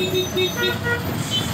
Ти-ти-ти-ти-ти.